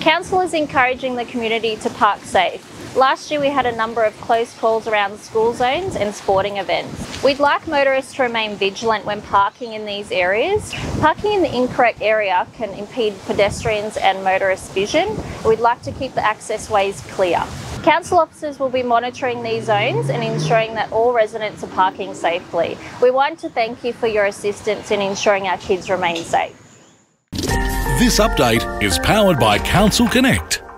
Council is encouraging the community to park safe. Last year we had a number of close calls around school zones and sporting events. We'd like motorists to remain vigilant when parking in these areas. Parking in the incorrect area can impede pedestrians and motorists' vision. We'd like to keep the access ways clear. Council officers will be monitoring these zones and ensuring that all residents are parking safely. We want to thank you for your assistance in ensuring our kids remain safe. This update is powered by Council Connect.